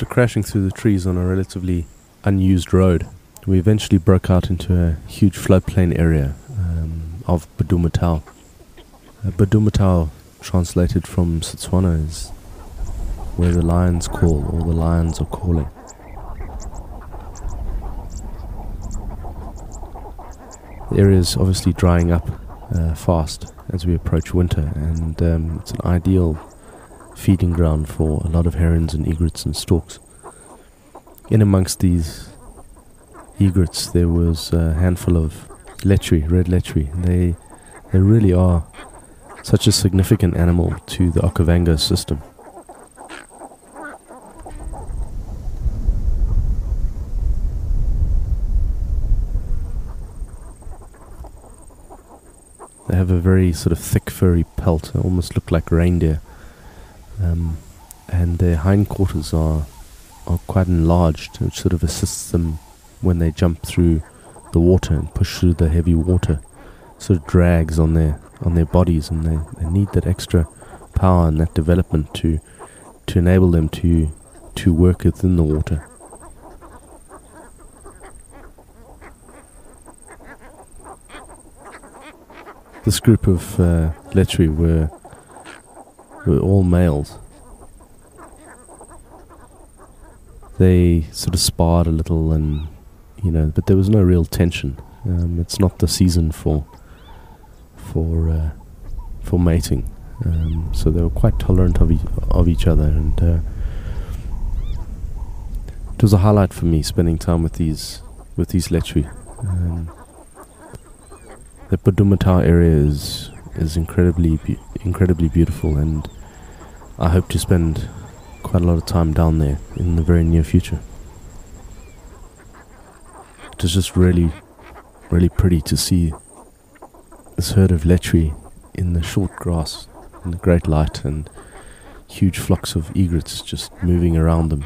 after crashing through the trees on a relatively unused road, we eventually broke out into a huge floodplain area um, of Badumatau. Uh, Badumatau, translated from Setswana, is where the lions call or the lions are calling. The area is obviously drying up uh, fast as we approach winter, and um, it's an ideal feeding ground for a lot of herons and egrets and storks. In amongst these egrets, there was a handful of lechwe, red lechwe. They they really are such a significant animal to the Okavango system. They have a very sort of thick furry pelt, they almost look like reindeer. Um, and their hindquarters are are quite enlarged, which sort of assists them when they jump through the water and push through the heavy water. Sort of drags on their on their bodies, and they, they need that extra power and that development to to enable them to to work within the water. This group of uh, were were all males. They sort of sparred a little, and you know, but there was no real tension. Um, it's not the season for for uh, for mating, um, so they were quite tolerant of e- of each other, and uh, it was a highlight for me spending time with these with these lechwe. Um, the Padumatau area is is incredibly incredibly beautiful, and I hope to spend quite a lot of time down there in the very near future. It is just really, really pretty to see this herd of lechwe in the short grass, in the great light, and huge flocks of egrets just moving around them.